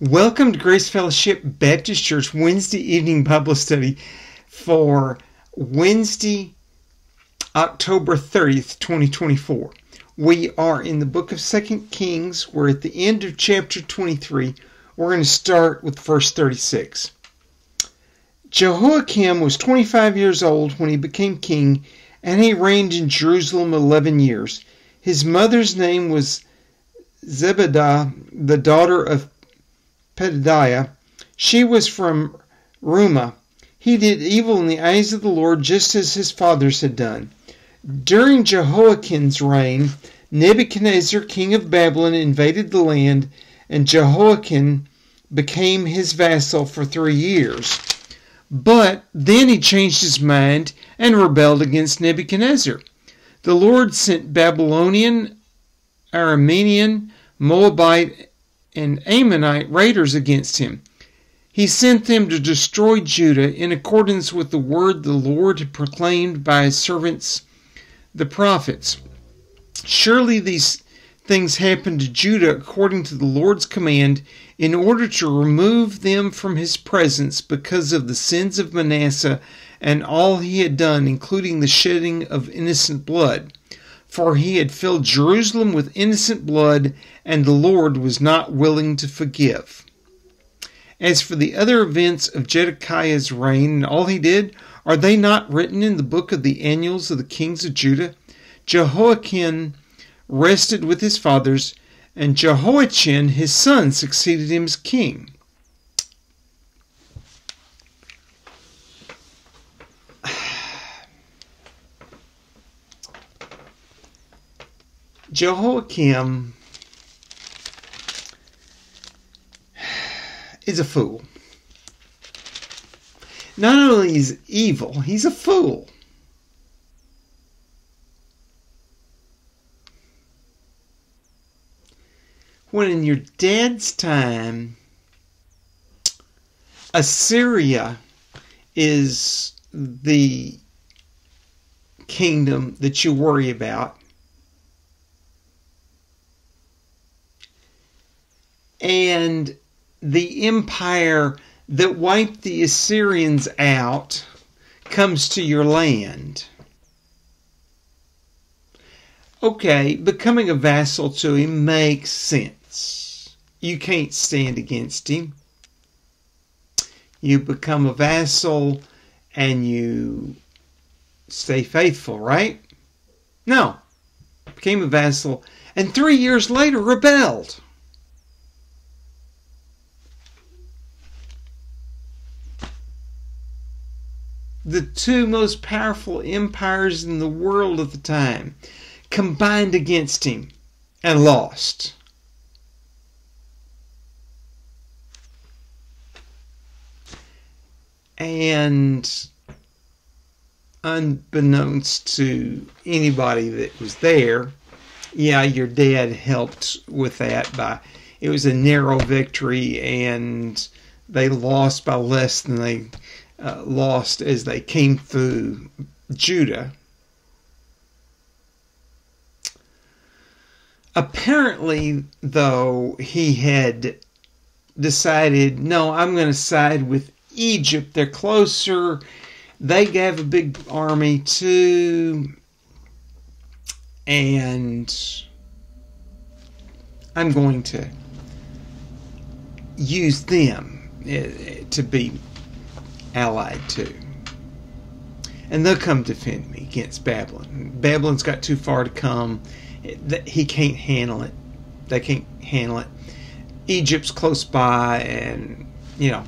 Welcome to Grace Fellowship Baptist Church Wednesday evening Bible study for Wednesday, October 30th, 2024. We are in the book of Second Kings. We're at the end of chapter 23. We're going to start with verse 36. Jehoiakim was 25 years old when he became king, and he reigned in Jerusalem 11 years. His mother's name was Zebidah, the daughter of Pedadiah. She was from Rumah. He did evil in the eyes of the Lord, just as his fathers had done. During Jehoiakim's reign, Nebuchadnezzar, king of Babylon, invaded the land, and Jehoiakim became his vassal for three years. But then he changed his mind and rebelled against Nebuchadnezzar. The Lord sent Babylonian, Aramean, Moabite, and Ammonite raiders against him. He sent them to destroy Judah in accordance with the word the Lord had proclaimed by his servants, the prophets. Surely these things happened to Judah according to the Lord's command in order to remove them from his presence because of the sins of Manasseh and all he had done, including the shedding of innocent blood for he had filled Jerusalem with innocent blood, and the Lord was not willing to forgive. As for the other events of Zedekiah's reign and all he did, are they not written in the book of the annals of the kings of Judah? Jehoiakim rested with his fathers, and Jehoiachin his son succeeded him as king. Jehoiakim is a fool. Not only is evil, he's a fool. When in your dad's time, Assyria is the kingdom that you worry about and the empire that wiped the Assyrians out comes to your land. Okay, becoming a vassal to him makes sense. You can't stand against him. You become a vassal and you stay faithful, right? No. Became a vassal and three years later rebelled. The two most powerful empires in the world at the time combined against him and lost. And unbeknownst to anybody that was there, yeah, your dad helped with that by it was a narrow victory and they lost by less than they uh, lost as they came through Judah. Apparently, though, he had decided, no, I'm going to side with Egypt. They're closer. They have a big army too. And I'm going to use them uh, to be allied to. And they'll come defend me against Babylon. Babylon's got too far to come. He can't handle it. They can't handle it. Egypt's close by, and, you know,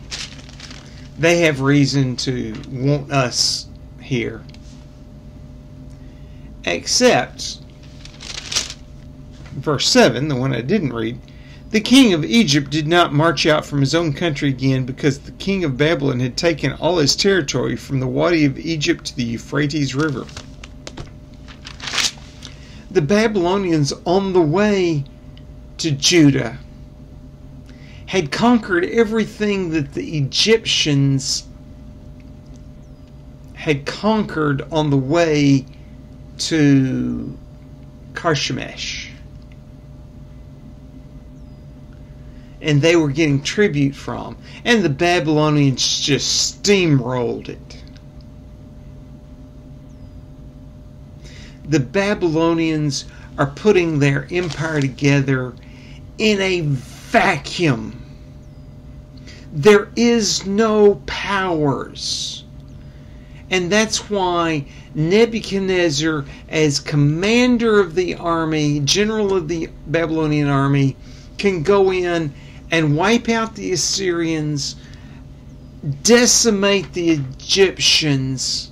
they have reason to want us here. Except, verse 7, the one I didn't read, the king of Egypt did not march out from his own country again because the king of Babylon had taken all his territory from the Wadi of Egypt to the Euphrates River. The Babylonians on the way to Judah had conquered everything that the Egyptians had conquered on the way to Carchemish. And they were getting tribute from. And the Babylonians just steamrolled it. The Babylonians are putting their empire together in a vacuum. There is no powers. And that's why Nebuchadnezzar, as commander of the army, general of the Babylonian army, can go in and wipe out the Assyrians, decimate the Egyptians,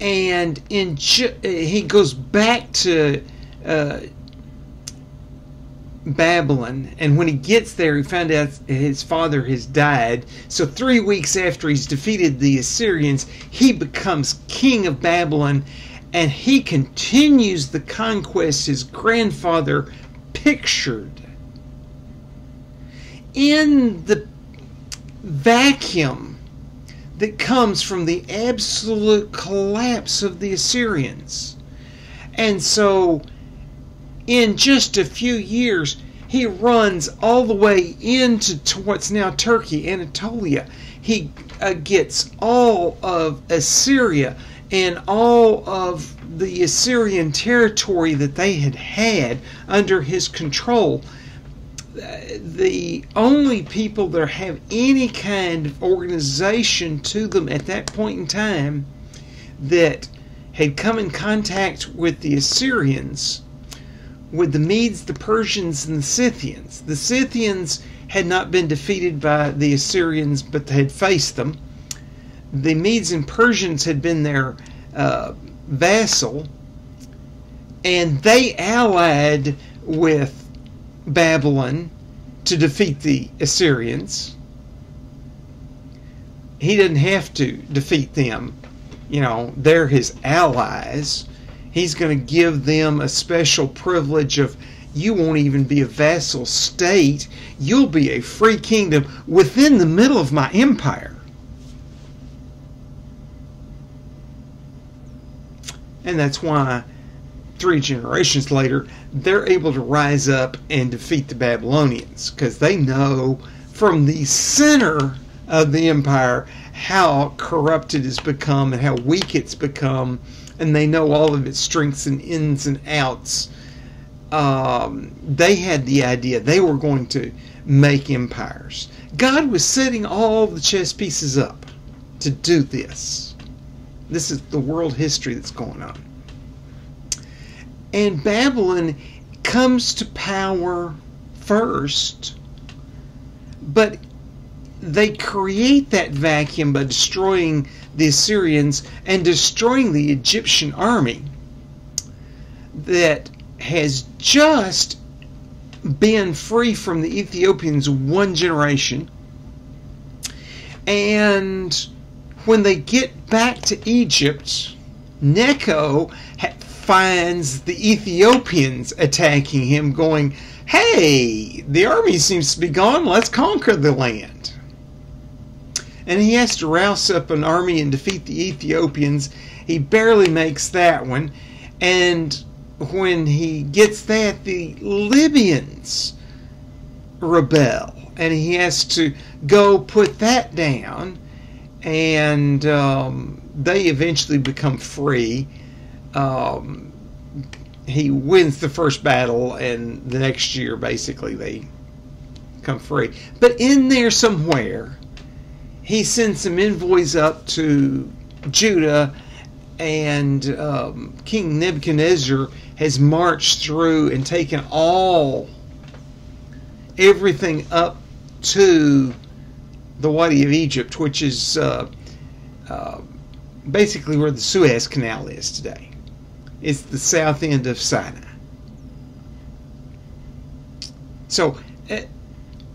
and in, he goes back to uh, Babylon, and when he gets there, he finds out his father has died. So, three weeks after he's defeated the Assyrians, he becomes king of Babylon, and he continues the conquest his grandfather pictured. In the vacuum that comes from the absolute collapse of the Assyrians. And so, in just a few years, he runs all the way into what's now Turkey, Anatolia. He uh, gets all of Assyria and all of the Assyrian territory that they had had under his control. The only people that have any kind of organization to them at that point in time that had come in contact with the Assyrians with the Medes, the Persians, and the Scythians. The Scythians had not been defeated by the Assyrians, but they had faced them. The Medes and Persians had been their uh, vassal, and they allied with Babylon to defeat the Assyrians. He didn't have to defeat them. You know, they're his allies He's going to give them a special privilege of you won't even be a vassal state. You'll be a free kingdom within the middle of my empire. And that's why three generations later, they're able to rise up and defeat the Babylonians because they know from the center of the empire how corrupt it has become and how weak it's become and they know all of its strengths and ins and outs. Um, they had the idea they were going to make empires. God was setting all the chess pieces up to do this. This is the world history that's going on. And Babylon comes to power first, but they create that vacuum by destroying the Assyrians and destroying the Egyptian army that has just been free from the Ethiopians one generation. And when they get back to Egypt, Necho finds the Ethiopians attacking him, going, Hey, the army seems to be gone. Let's conquer the land and he has to rouse up an army and defeat the Ethiopians. He barely makes that one, and when he gets that, the Libyans rebel, and he has to go put that down, and um, they eventually become free. Um, he wins the first battle, and the next year, basically, they come free. But in there somewhere, he sends some envoys up to Judah, and um, King Nebuchadnezzar has marched through and taken all, everything up to the Wadi of Egypt, which is uh, uh, basically where the Suez Canal is today. It's the south end of Sinai. So uh,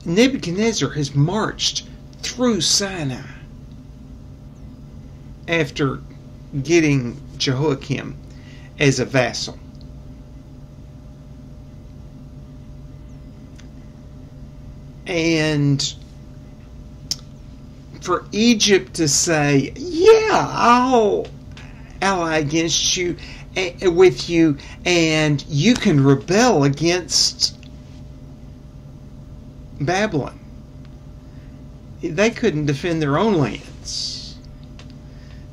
Nebuchadnezzar has marched through Sinai after getting Jehoiakim as a vassal. And for Egypt to say, "Yeah, I'll ally against you with you and you can rebel against Babylon. They couldn't defend their own lands.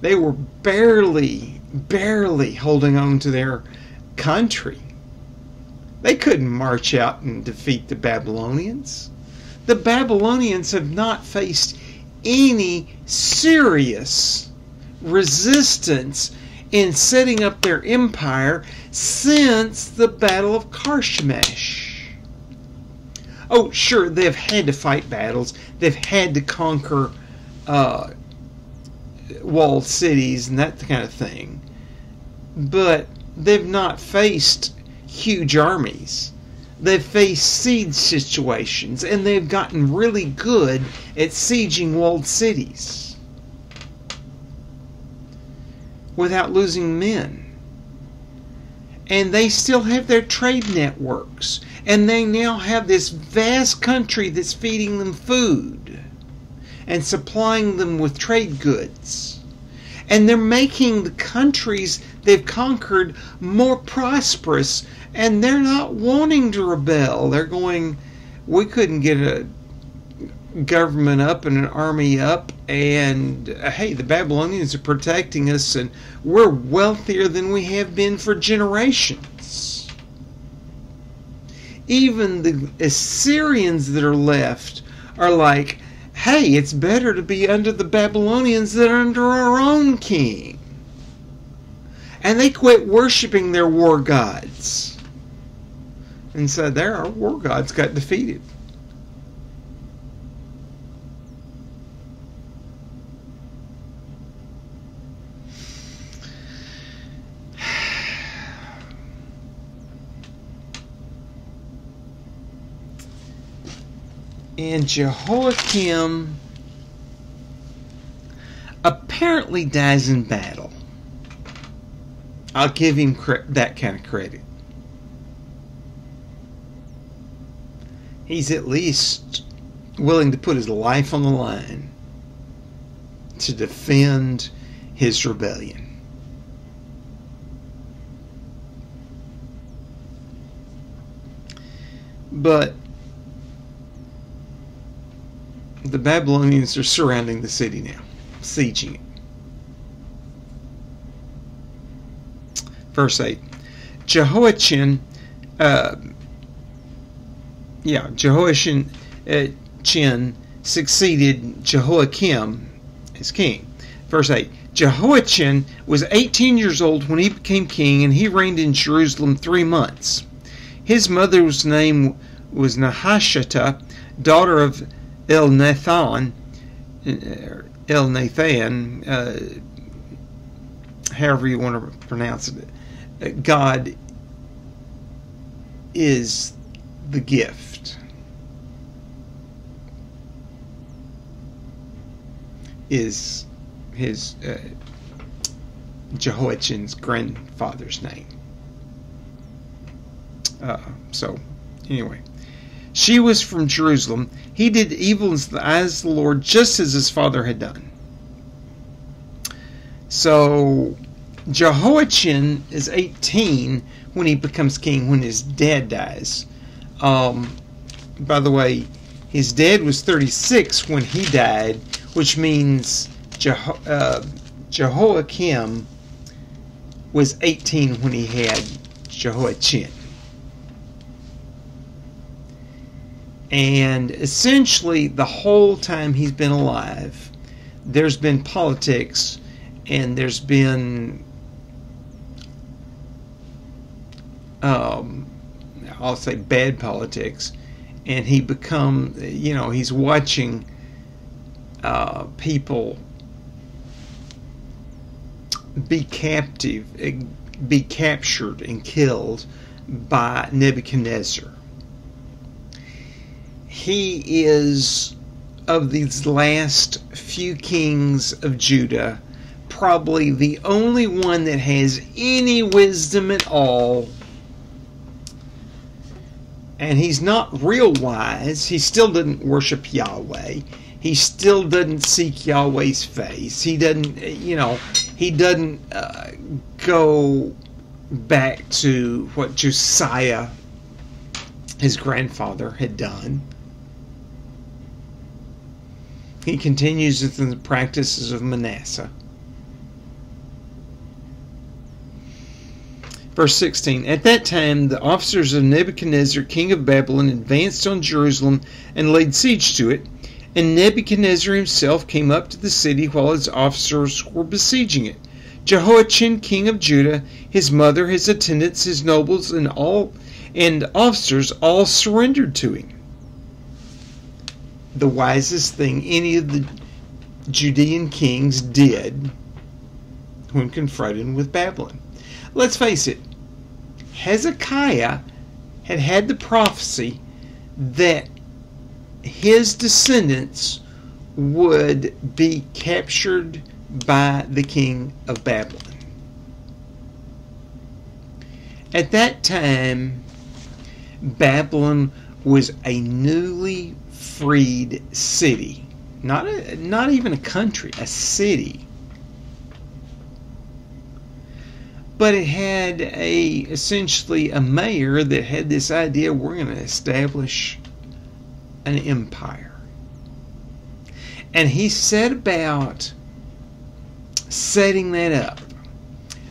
They were barely, barely holding on to their country. They couldn't march out and defeat the Babylonians. The Babylonians have not faced any serious resistance in setting up their empire since the Battle of Carchemish. Oh, sure, they've had to fight battles. They've had to conquer uh, walled cities and that kind of thing. But they've not faced huge armies. They've faced siege situations and they've gotten really good at sieging walled cities without losing men. And they still have their trade networks. And they now have this vast country that's feeding them food and supplying them with trade goods. And they're making the countries they've conquered more prosperous and they're not wanting to rebel. They're going, we couldn't get a government up and an army up, and uh, hey, the Babylonians are protecting us, and we're wealthier than we have been for generations. Even the Assyrians that are left are like, hey, it's better to be under the Babylonians than under our own king. And they quit worshiping their war gods and so There, our war gods got defeated. And Jehoiakim apparently dies in battle. I'll give him that kind of credit. he's at least willing to put his life on the line to defend his rebellion. But the Babylonians are surrounding the city now, sieging it. Verse 8 Jehoiachin uh, yeah, Jehoiachin uh, Chin succeeded Jehoiakim as king. Verse 8 Jehoiachin was 18 years old when he became king, and he reigned in Jerusalem three months. His mother's name was Nahashata, daughter of Elnathan. Uh, Elnathan, uh, however you want to pronounce it. Uh, God is the gift. is his uh, Jehoiachin's grandfather's name. Uh, so, anyway, she was from Jerusalem. He did evil in the the Lord, just as his father had done. So, Jehoiachin is 18 when he becomes king, when his dad dies. Um, by the way, his dad was 36 when he died, which means Jeho- uh, Jehoiakim was 18 when he had Jehoiachin. And essentially, the whole time he's been alive, there's been politics and there's been, um, I'll say, bad politics. And he become, you know, he's watching uh, people be captive, eh, be captured and killed by Nebuchadnezzar. He is, of these last few kings of Judah, probably the only one that has any wisdom at all. And he's not real wise. He still didn't worship Yahweh he still doesn't seek Yahweh's face. He doesn't, you know, he doesn't uh, go back to what Josiah, his grandfather, had done. He continues within the practices of Manasseh. Verse 16 At that time, the officers of Nebuchadnezzar, king of Babylon, advanced on Jerusalem and laid siege to it. And Nebuchadnezzar himself came up to the city while his officers were besieging it. Jehoiachin, king of Judah, his mother, his attendants, his nobles, and all and officers all surrendered to him. The wisest thing any of the Judean kings did when confronted with Babylon. Let's face it, Hezekiah had had the prophecy that his descendants would be captured by the king of Babylon. At that time, Babylon was a newly freed city, not a, not even a country, a city. But it had a essentially a mayor that had this idea we're going to establish an empire. And he set about setting that up,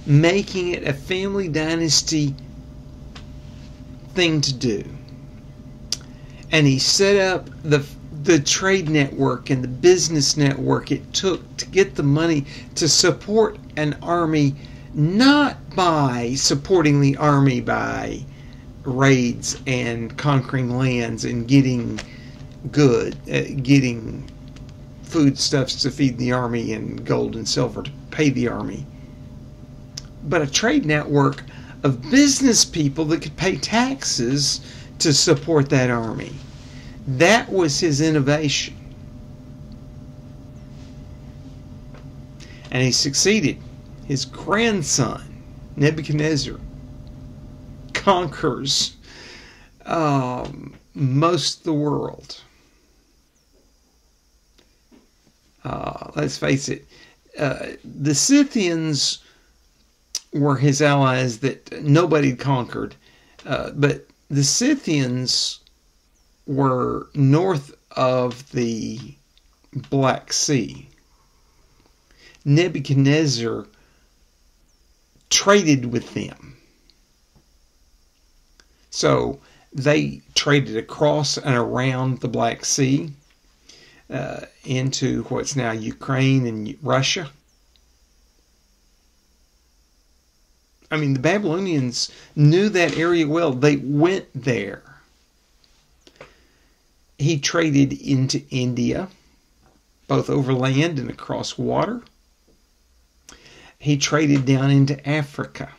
making it a family dynasty thing to do. And he set up the the trade network and the business network it took to get the money to support an army not by supporting the army by raids and conquering lands and getting good, uh, getting foodstuffs to feed the army and gold and silver to pay the army, but a trade network of business people that could pay taxes to support that army. That was his innovation. And he succeeded. His grandson, Nebuchadnezzar, conquers um, most of the world. Uh, let's face it, uh, the Scythians were his allies that nobody conquered, uh, but the Scythians were north of the Black Sea. Nebuchadnezzar traded with them. So they traded across and around the Black Sea uh, into what's now Ukraine and Russia. I mean, the Babylonians knew that area well. They went there. He traded into India, both over land and across water. He traded down into Africa,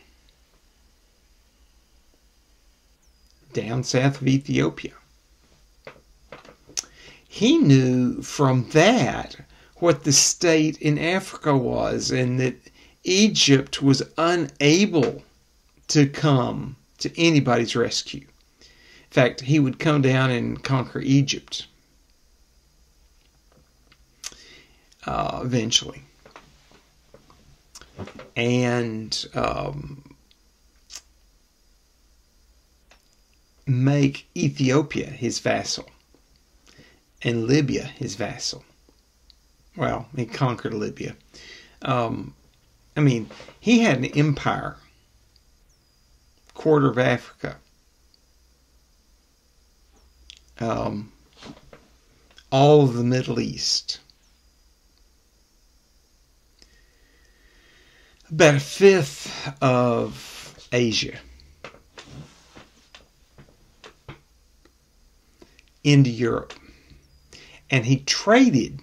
down south of Ethiopia he knew from that what the state in Africa was and that Egypt was unable to come to anybody's rescue. In fact, he would come down and conquer Egypt uh, eventually. And um, make Ethiopia his vassal and Libya his vassal. Well, he conquered Libya. Um, I mean, he had an empire, quarter of Africa, um, all of the Middle East, about a fifth of Asia. into Europe. And he traded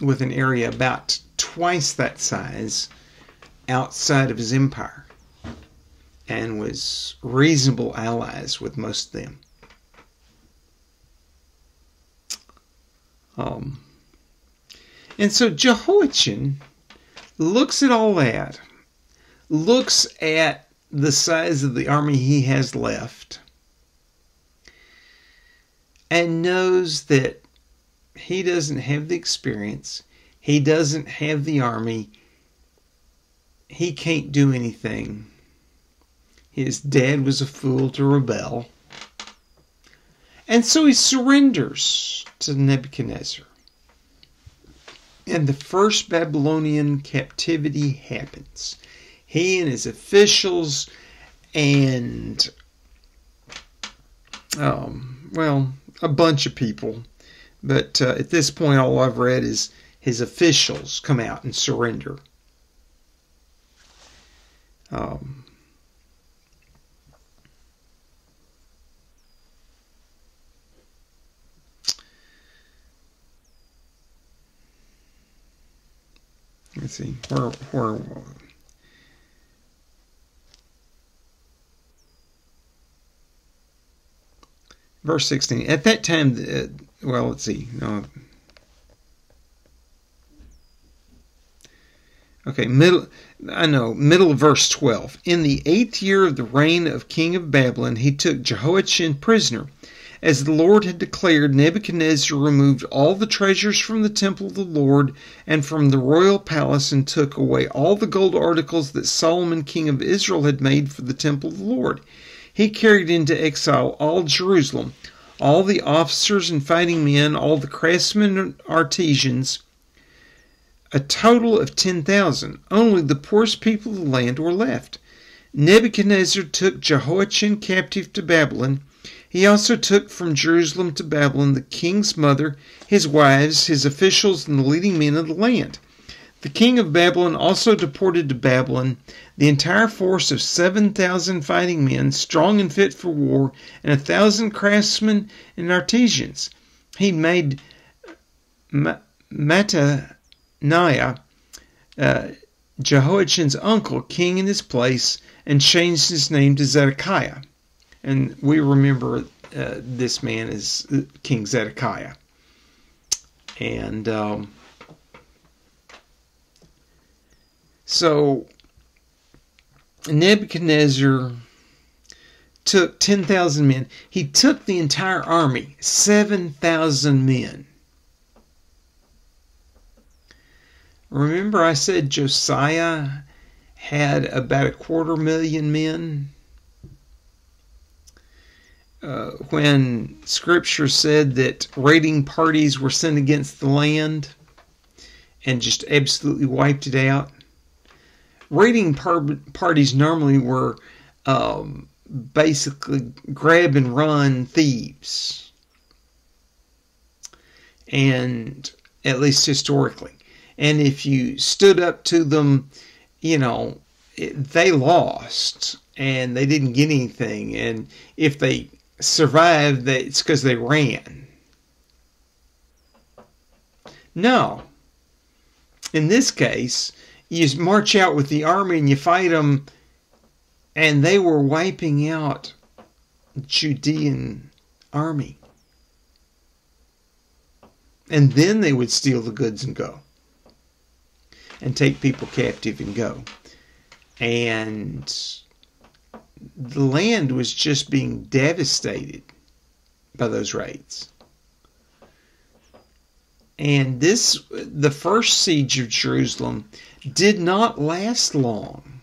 with an area about twice that size outside of his empire and was reasonable allies with most of them. Um, and so Jehoiachin looks at all that, looks at the size of the army he has left, and knows that he doesn't have the experience, he doesn't have the army, he can't do anything. His dad was a fool to rebel. And so he surrenders to Nebuchadnezzar. And the first Babylonian captivity happens. He and his officials and, um, well, a bunch of people. But uh, at this point, all I've read is his officials come out and surrender. Um, let's see where where verse 16 at that time uh, well let's see no okay middle i know middle of verse 12 in the eighth year of the reign of king of babylon he took jehoiachin prisoner as the Lord had declared, Nebuchadnezzar removed all the treasures from the temple of the Lord and from the royal palace and took away all the gold articles that Solomon king of Israel had made for the temple of the Lord. He carried into exile all Jerusalem, all the officers and fighting men, all the craftsmen and artisans, a total of 10,000. Only the poorest people of the land were left. Nebuchadnezzar took Jehoiachin captive to Babylon he also took from Jerusalem to Babylon the king's mother, his wives, his officials, and the leading men of the land. The king of Babylon also deported to Babylon the entire force of 7,000 fighting men, strong and fit for war, and a thousand craftsmen and artisans. He made Mattaniah, uh, Jehoiachin's uncle, king in his place, and changed his name to Zedekiah and we remember uh, this man as King Zedekiah. And um, so Nebuchadnezzar took 10,000 men. He took the entire army, 7,000 men. Remember, I said Josiah had about a quarter million men? uh, when Scripture said that raiding parties were sent against the land and just absolutely wiped it out. Raiding par- parties normally were um, basically grab and run thieves, and at least historically. And if you stood up to them, you know, they lost and they didn't get anything. And if they survived, it's because they ran. No. In this case, you march out with the army and you fight them, and they were wiping out Judean army. And then they would steal the goods and go. And take people captive and go. And the land was just being devastated by those raids. And this, the first siege of Jerusalem, did not last long.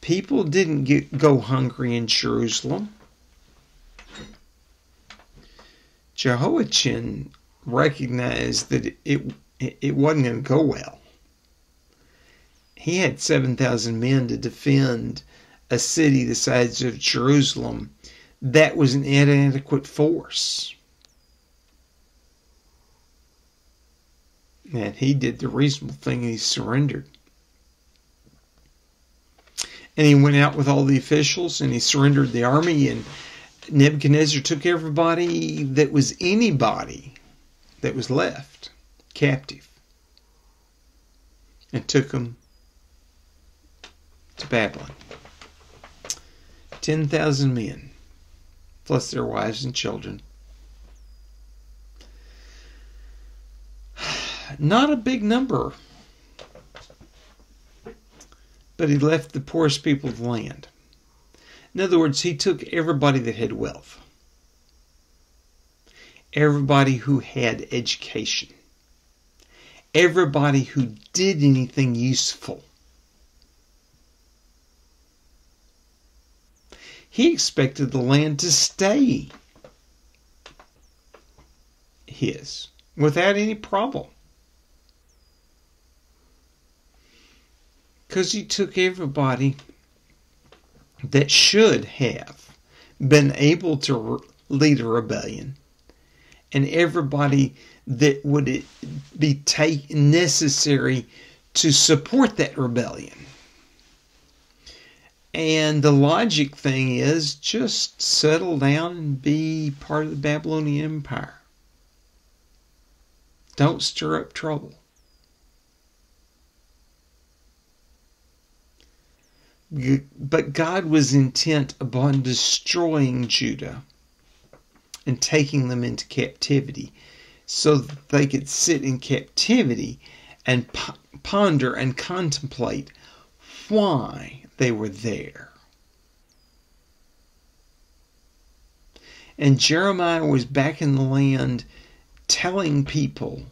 People didn't get, go hungry in Jerusalem. Jehoiachin recognized that it, it, wasn't going to go well he had 7,000 men to defend a city the size of Jerusalem. That was an inadequate force. And he did the reasonable thing he surrendered. And he went out with all the officials and he surrendered the army. And Nebuchadnezzar took everybody that was anybody that was left captive and took them to Babylon. 10,000 men, plus their wives and children. Not a big number, but he left the poorest people of the land. In other words, he took everybody that had wealth, everybody who had education, everybody who did anything useful He expected the land to stay his. without any problem. Because he took everybody that should have been able to lead a rebellion and everybody that would it be take necessary to support that rebellion. And the logic thing is just settle down and be part of the Babylonian Empire. Don't stir up trouble. But God was intent upon destroying Judah and taking them into captivity so that they could sit in captivity and ponder and contemplate why they were there. And Jeremiah was back in the land telling people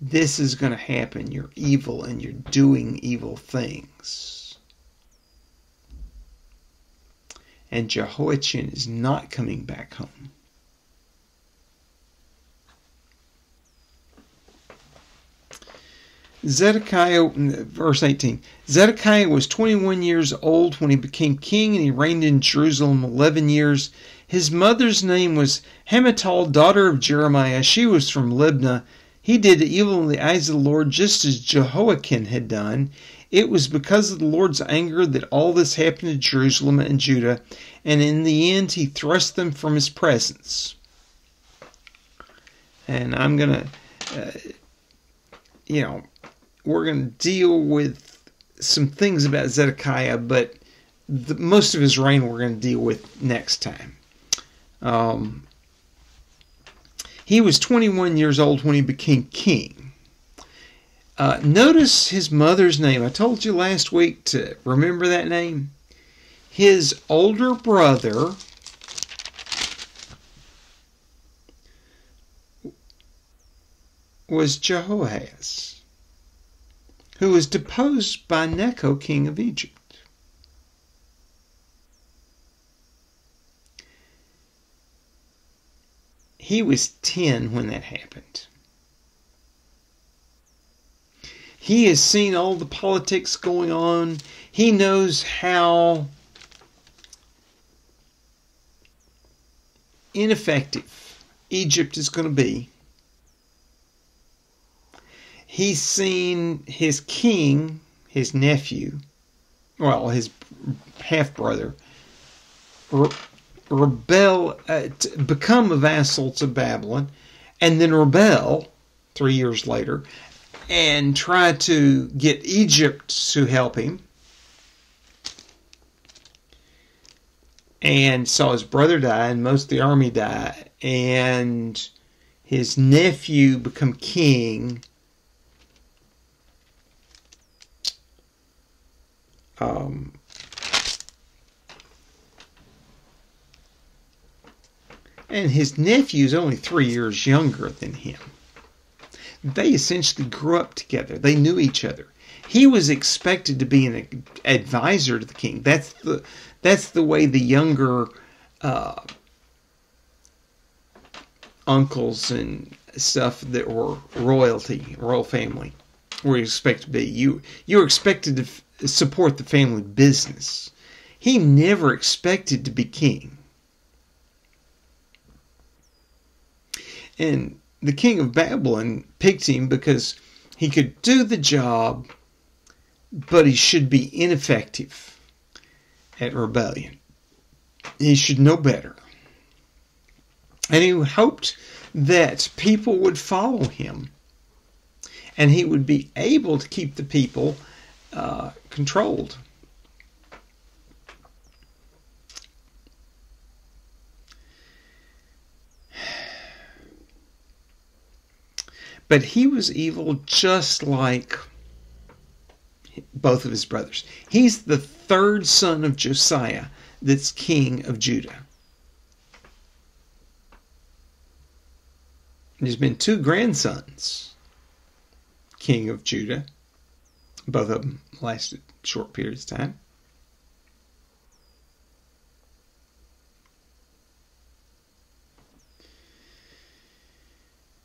this is going to happen. You're evil and you're doing evil things. And Jehoiachin is not coming back home. Zedekiah, verse 18 Zedekiah was 21 years old when he became king, and he reigned in Jerusalem 11 years. His mother's name was Hamutal, daughter of Jeremiah. She was from Libnah. He did evil in the eyes of the Lord, just as Jehoiakim had done. It was because of the Lord's anger that all this happened to Jerusalem and Judah, and in the end he thrust them from his presence. And I'm going to, uh, you know, we're going to deal with some things about Zedekiah, but the, most of his reign we're going to deal with next time. Um, he was 21 years old when he became king. Uh, notice his mother's name. I told you last week to remember that name. His older brother was Jehoahaz who was deposed by Necho, king of Egypt. He was 10 when that happened. He has seen all the politics going on. He knows how ineffective Egypt is going to be he's seen his king, his nephew, well, his half brother, re- rebel, uh, become a vassal to Babylon, and then rebel three years later and try to get Egypt to help him. And saw his brother die and most of the army die, and his nephew become king Um, and his nephew is only three years younger than him. They essentially grew up together. They knew each other. He was expected to be an advisor to the king. That's the that's the way the younger uh, uncles and stuff that were royalty, royal family, were expected to be. You you were expected to support the family business. He never expected to be king. And the king of Babylon picked him because he could do the job, but he should be ineffective at rebellion. He should know better. And he hoped that people would follow him and he would be able to keep the people uh, controlled. But he was evil just like both of his brothers. He's the third son of Josiah that's king of Judah. There's been two grandsons, king of Judah. Both of them lasted short periods of time.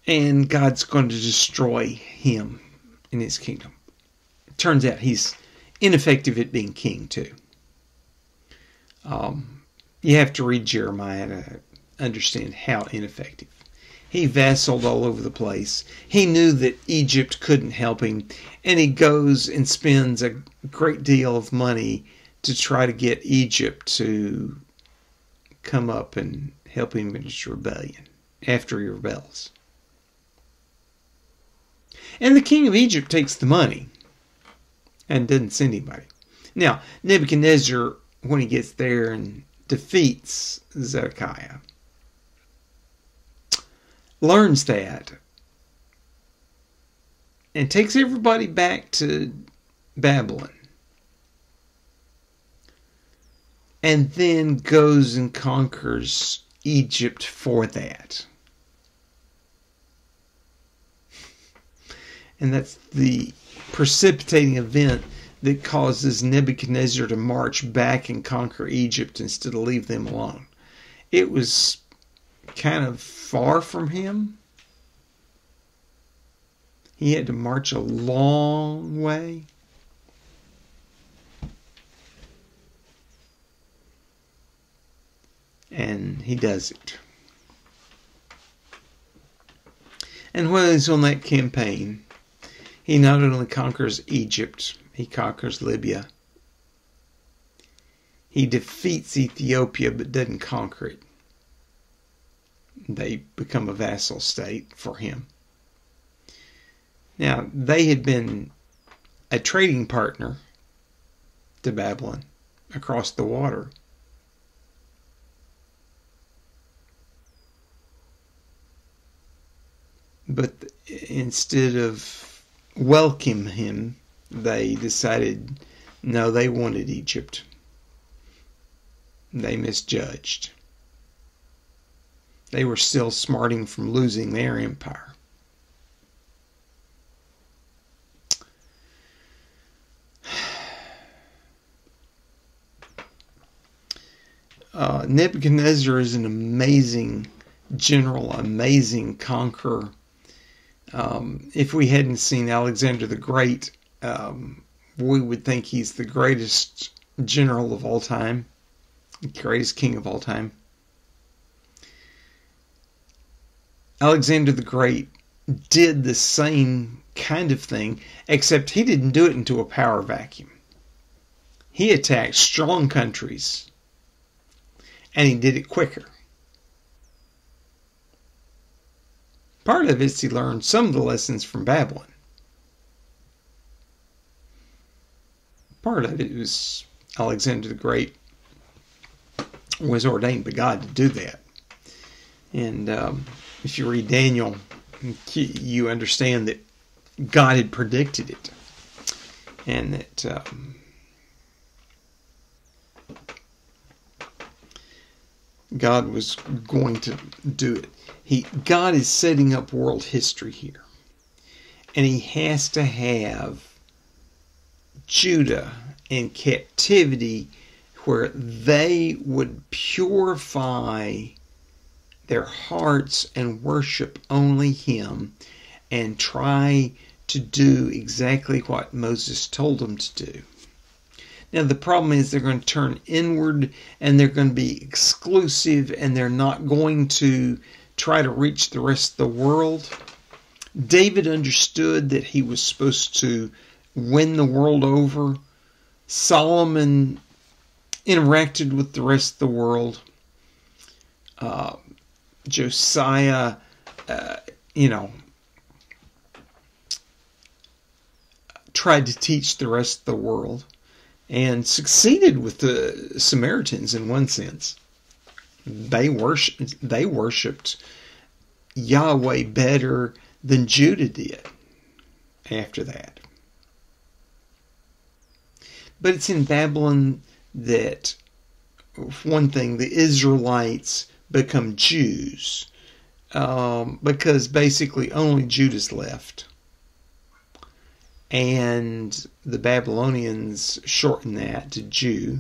and God's going to destroy him in his kingdom. Turns out he's ineffective at being king too. Um, you have to read Jeremiah to understand how ineffective. He vassaled all over the place. He knew that Egypt couldn't help him, and he goes and spends a great deal of money to try to get Egypt to come up and help him in his rebellion after he rebels. And the king of Egypt takes the money and doesn't send anybody. Now, Nebuchadnezzar, when he gets there and defeats Zedekiah, learns that and takes everybody back to Babylon. And then goes and conquers Egypt for that. And that's the precipitating event that causes Nebuchadnezzar to march back and conquer Egypt instead of leave them alone. It was kind of far from him. He had to march a long way. And he does it. And while he's on that campaign, he not only conquers Egypt, he conquers Libya. He defeats Ethiopia but doesn't conquer it. They become a vassal state for him. Now, they had been a trading partner to Babylon across the water. But instead of welcome him, they decided no, they wanted Egypt. They misjudged. They were still smarting from losing their empire. Uh, Nebuchadnezzar is an amazing general, amazing conqueror um, if we hadn't seen Alexander the Great, um, we would think he's the greatest general of all time, greatest king of all time. Alexander the Great did the same kind of thing, except he didn't do it into a power vacuum. He attacked strong countries, and he did it quicker. Part of it is he learned some of the lessons from Babylon. Part of it was Alexander the Great was ordained by God to do that. And um, if you read Daniel, you understand that God had predicted it. And that um, God was going to do it. He God is setting up world history here. And he has to have Judah in captivity where they would purify their hearts and worship only him and try to do exactly what Moses told them to do. Now, the problem is they're going to turn inward and they're going to be exclusive and they're not going to try to reach the rest of the world. David understood that he was supposed to win the world over. Solomon interacted with the rest of the world. Uh, Josiah, uh, you know, tried to teach the rest of the world and succeeded with the Samaritans in one sense. They worshiped, they worshipped Yahweh better than Judah did after that. But it's in Babylon that, one thing, the Israelites become Jews um, because basically only Judah's left and the Babylonians shortened that to Jew,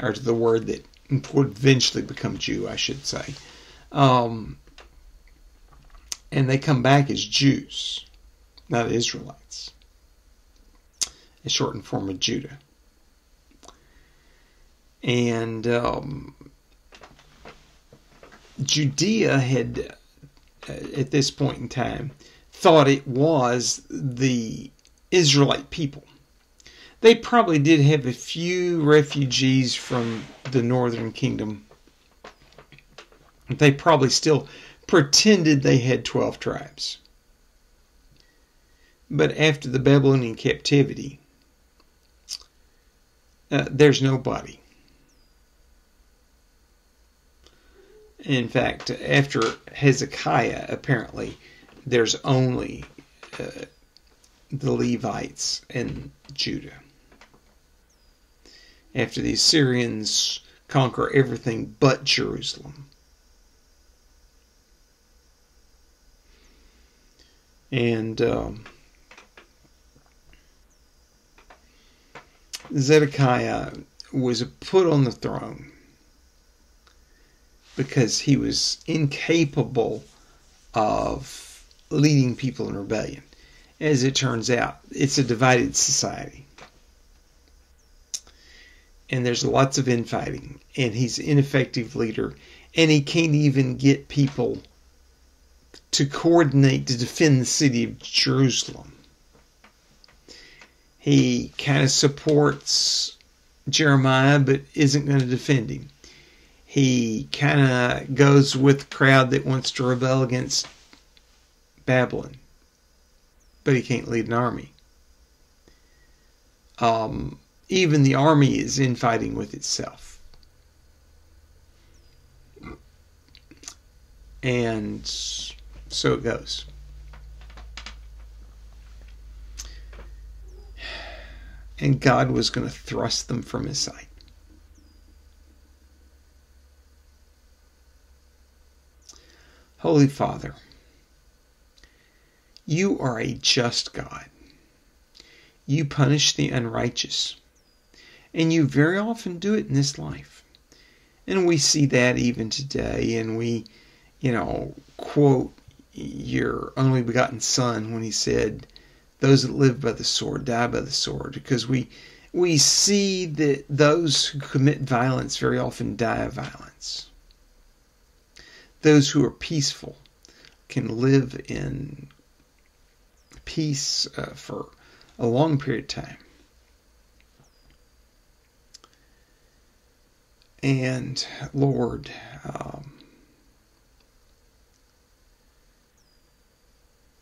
or to the word that would eventually become Jew, I should say. Um, And they come back as Jews, not Israelites. A shortened form of Judah. And um, Judea had, uh, at this point in time, thought it was the Israelite people. They probably did have a few refugees from the northern kingdom. They probably still pretended they had 12 tribes. But after the Babylonian captivity, uh, there's nobody. In fact, after Hezekiah, apparently, there's only uh, the Levites in Judah. After the Assyrians conquer everything but Jerusalem. And um, Zedekiah was put on the throne because he was incapable of leading people in rebellion. As it turns out, it's a divided society. And there's lots of infighting, and he's an ineffective leader, and he can't even get people to coordinate to defend the city of Jerusalem. He kind of supports Jeremiah, but isn't going to defend him he kind of goes with the crowd that wants to rebel against Babylon, but he can't lead an army. Um, even the army is infighting with itself. And so it goes. And God was going to thrust them from his sight. Holy Father, you are a just God. You punish the unrighteous, and you very often do it in this life. And we see that even today, and we, you know, quote your only begotten Son when he said, Those that live by the sword die by the sword, because we we see that those who commit violence very often die of violence those who are peaceful can live in peace uh, for a long period of time. And Lord, um,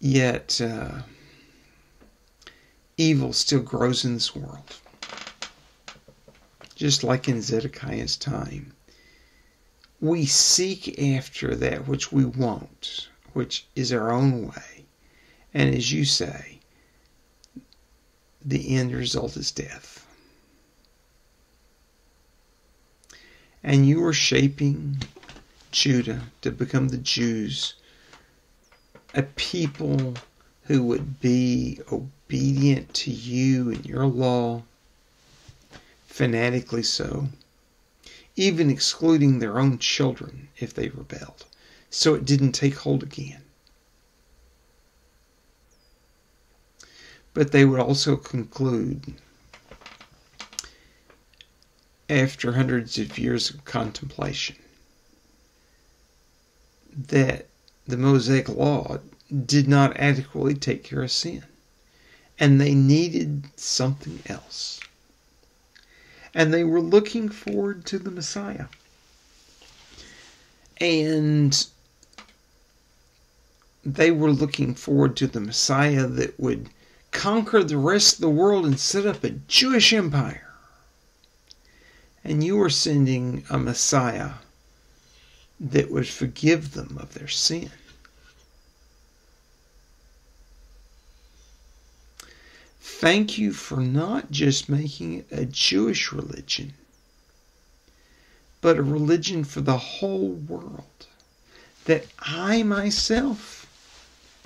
yet uh, evil still grows in this world. Just like in Zedekiah's time we seek after that which we want, which is our own way. And as you say, the end result is death. And you are shaping Judah to become the Jews, a people who would be obedient to you and your law, fanatically so even excluding their own children if they rebelled. So it didn't take hold again. But they would also conclude, after hundreds of years of contemplation, that the Mosaic Law did not adequately take care of sin. And they needed something else and they were looking forward to the Messiah. And they were looking forward to the Messiah that would conquer the rest of the world and set up a Jewish empire. And you were sending a Messiah that would forgive them of their sin. Thank you for not just making it a Jewish religion, but a religion for the whole world. That I myself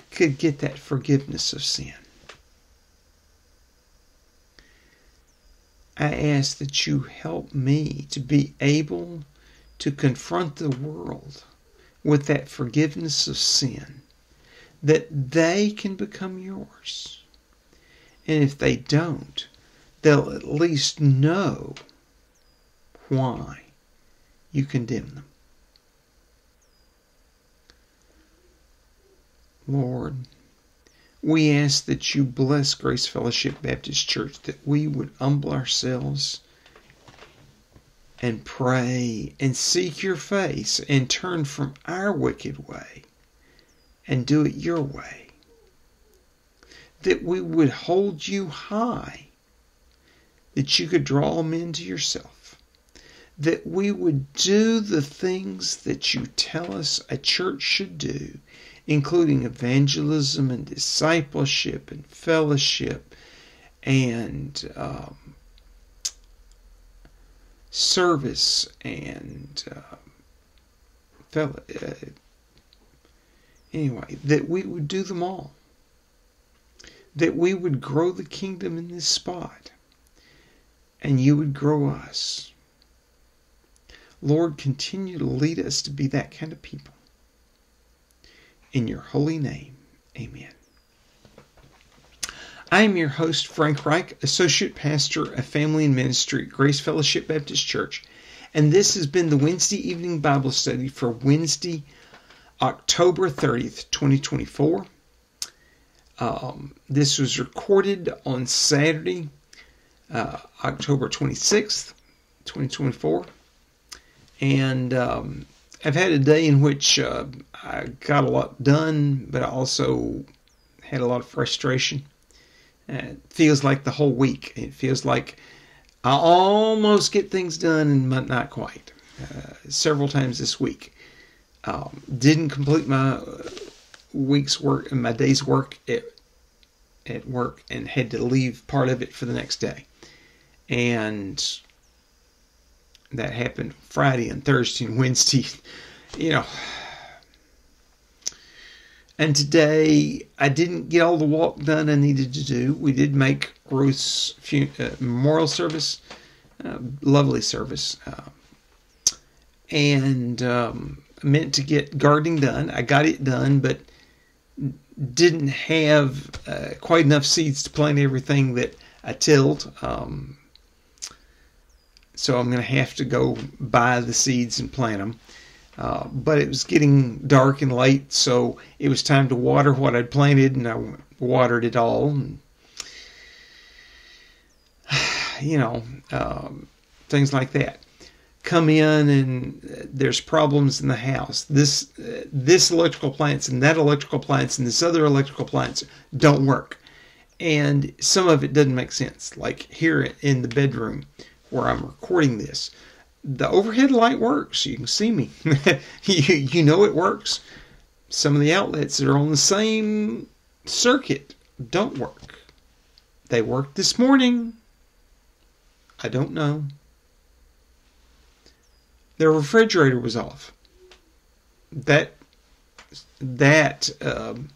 could get that forgiveness of sin. I ask that you help me to be able to confront the world with that forgiveness of sin that they can become yours. And if they don't, they'll at least know why you condemn them. Lord, we ask that you bless Grace Fellowship Baptist Church, that we would humble ourselves and pray and seek your face and turn from our wicked way and do it your way. That we would hold you high, that you could draw men to yourself. That we would do the things that you tell us a church should do, including evangelism and discipleship and fellowship and um, service and uh, fellow, uh, anyway, that we would do them all. That we would grow the kingdom in this spot and you would grow us. Lord, continue to lead us to be that kind of people. In your holy name, amen. I am your host, Frank Rike, Associate Pastor of Family and Ministry at Grace Fellowship Baptist Church, and this has been the Wednesday evening Bible study for Wednesday, October 30th, 2024. Um, this was recorded on Saturday, uh, October 26th, 2024. And um, I've had a day in which uh, I got a lot done, but I also had a lot of frustration. It feels like the whole week. It feels like I almost get things done, but not quite. Uh, several times this week. Um, didn't complete my week's work and my day's work at, at work and had to leave part of it for the next day. And that happened Friday and Thursday and Wednesday. You know, and today I didn't get all the walk done I needed to do. We did make Ruth's uh, memorial service, uh, lovely service, uh, and um, meant to get gardening done. I got it done, but didn't have uh, quite enough seeds to plant everything that I tilled. Um, so I'm going to have to go buy the seeds and plant them. Uh, but it was getting dark and late, so it was time to water what I'd planted, and I watered it all. And, you know, um, things like that. Come in and there's problems in the house. This uh, this electrical appliance and that electrical appliance and this other electrical appliance don't work, and some of it doesn't make sense. Like here in the bedroom where I'm recording this, the overhead light works. You can see me. you, you know it works. Some of the outlets that are on the same circuit don't work. They worked this morning. I don't know. Their refrigerator was off. That that um,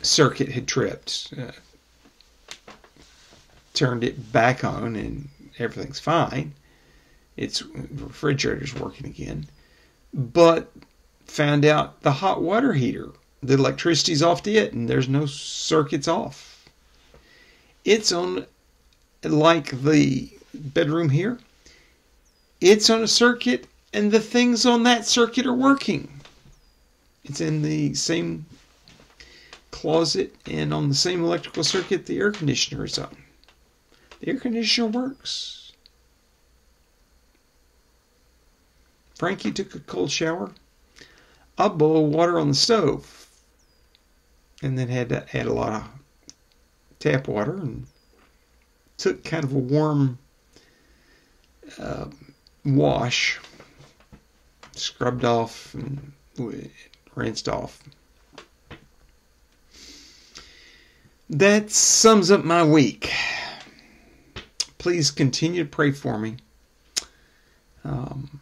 circuit had tripped. Uh, turned it back on, and everything's fine its refrigerator's working again, but found out the hot water heater, the electricity's off to it, and there's no circuits off. It's on, like the bedroom here, it's on a circuit, and the things on that circuit are working. It's in the same closet and on the same electrical circuit the air conditioner is on. The air conditioner works. Frankie took a cold shower. I boiled water on the stove and then had to add a lot of tap water and took kind of a warm uh, wash, scrubbed off and rinsed off. That sums up my week. Please continue to pray for me. Um,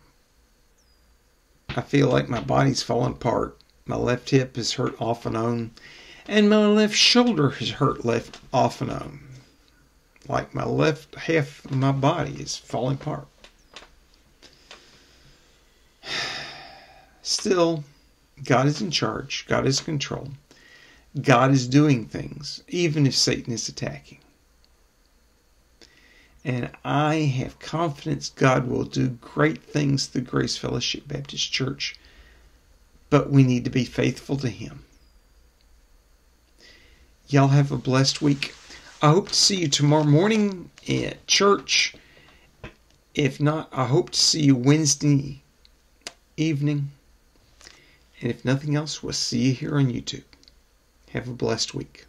I feel like my body's falling apart. My left hip is hurt off and on, and my left shoulder is hurt left off and on. Like my left half of my body is falling apart. Still, God is in charge, God is in control. God is doing things, even if Satan is attacking. And I have confidence God will do great things through Grace Fellowship Baptist Church, but we need to be faithful to Him. Y'all have a blessed week. I hope to see you tomorrow morning at church. If not, I hope to see you Wednesday evening. And if nothing else, we'll see you here on YouTube. Have a blessed week.